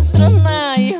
Carminha, outro